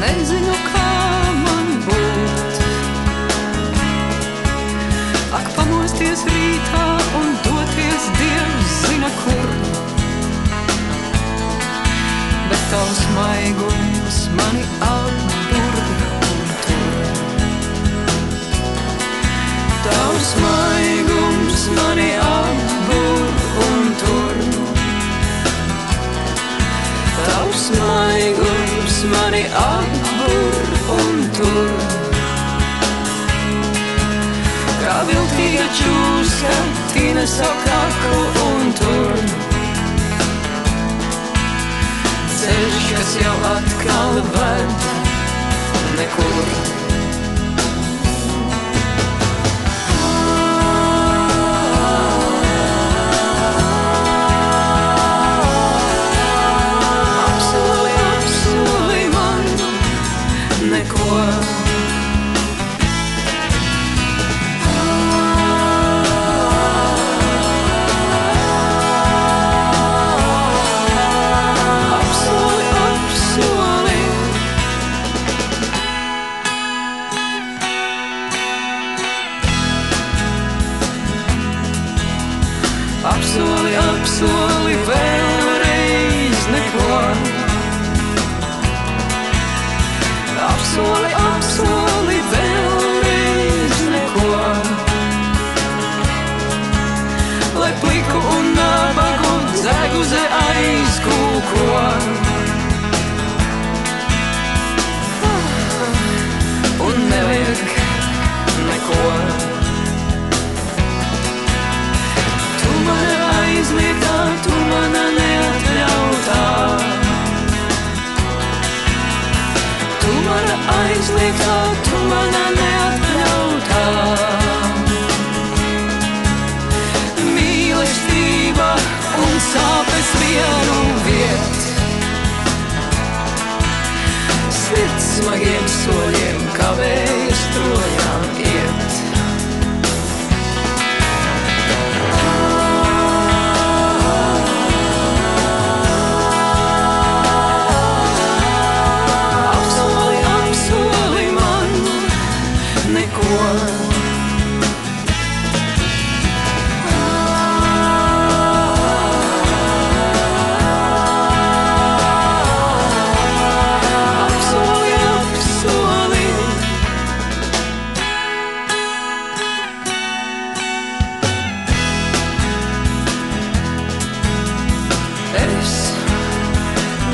Nezinu, kā man būt. Ak, pamosties rītā un doties Dievs zina kur. Bet tavs maigums mani atburda un tur. Tavs maigums mani atburda un tur. Tavs maigums mani atbur tīna sakāku un tur. Ceļš, kas jau atkal ved nekur. Apsoli vēlreiz neko. Apsoli, apsoli vēlreiz neko. Lai pliku un nabagu dzeguze aizkūko. Mana aizliegtā, tu mana neatļautā. Mīlestība un sāpes vienu viet. Sirds smagiem soļiem kavējas projām Es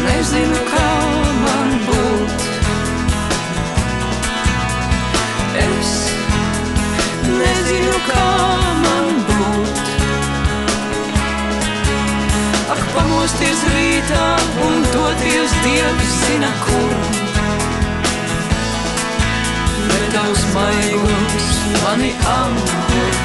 nezinu, kā man būt. Es nezinu, kā man būt. Ak, pamosties rītā un doties Dievs zina, kur. Bet tavs maigums mani tur.